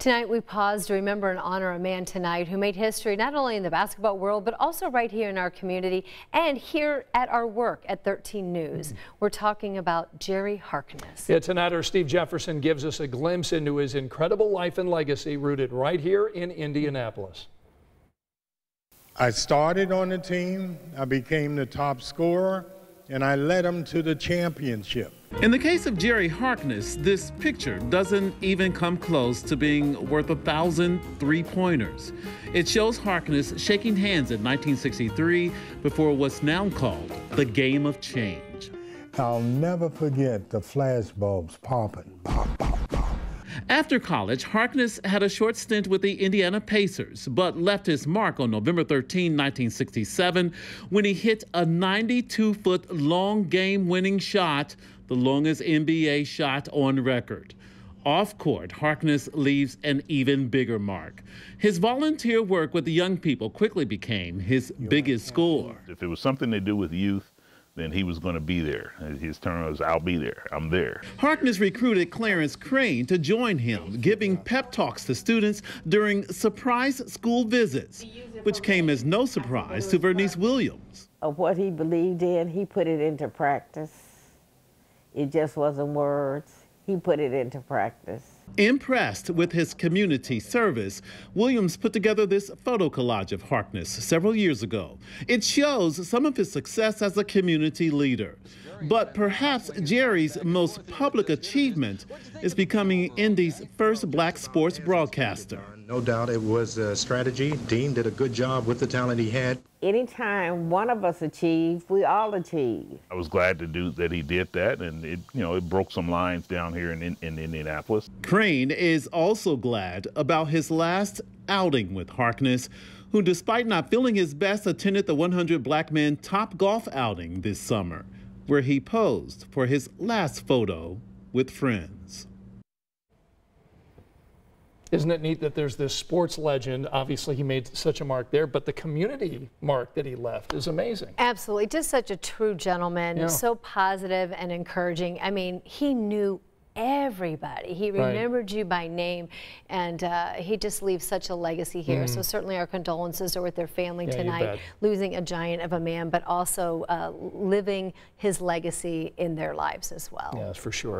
Tonight we pause to remember and honor a man tonight who made history not only in the basketball world but also right here in our community and here at our work at 13 News. Mm -hmm. We're talking about Jerry Harkness. Yeah, tonight our Steve Jefferson gives us a glimpse into his incredible life and legacy rooted right here in Indianapolis. I started on the team, I became the top scorer, and I led them to the championship. In the case of Jerry Harkness, this picture doesn't even come close to being worth a thousand three pointers. It shows Harkness shaking hands in 1963 before what's now called the game of change. I'll never forget the flashbulbs popping, pop, pop. After college, Harkness had a short stint with the Indiana Pacers, but left his mark on November 13, 1967, when he hit a 92 foot long game winning shot the longest NBA shot on record. Off court, Harkness leaves an even bigger mark. His volunteer work with the young people quickly became his biggest score. If it was something to do with youth, then he was going to be there. His term was, I'll be there. I'm there. Harkness recruited Clarence Crane to join him, giving pep talks to students during surprise school visits, which came as no surprise to Vernice Williams. Of what he believed in, he put it into practice. It just wasn't words. He put it into practice. Impressed with his community service, Williams put together this photo collage of Harkness several years ago. It shows some of his success as a community leader. But perhaps Jerry's most public achievement is becoming Indy's first black sports broadcaster. No doubt it was a strategy. Dean did a good job with the talent he had. Anytime one of us achieve, we all achieve. I was glad to do that he did that, and it, you know, it broke some lines down here in, in, in Indianapolis. Crane is also glad about his last outing with Harkness, who, despite not feeling his best, attended the 100 Black Men Top Golf outing this summer, where he posed for his last photo with friends. Isn't it neat that there's this sports legend? Obviously, he made such a mark there, but the community mark that he left is amazing. Absolutely. Just such a true gentleman, yeah. so positive and encouraging. I mean, he knew everybody. He remembered right. you by name, and uh, he just leaves such a legacy here. Mm. So certainly our condolences are with their family yeah, tonight, losing a giant of a man, but also uh, living his legacy in their lives as well. Yes, for sure.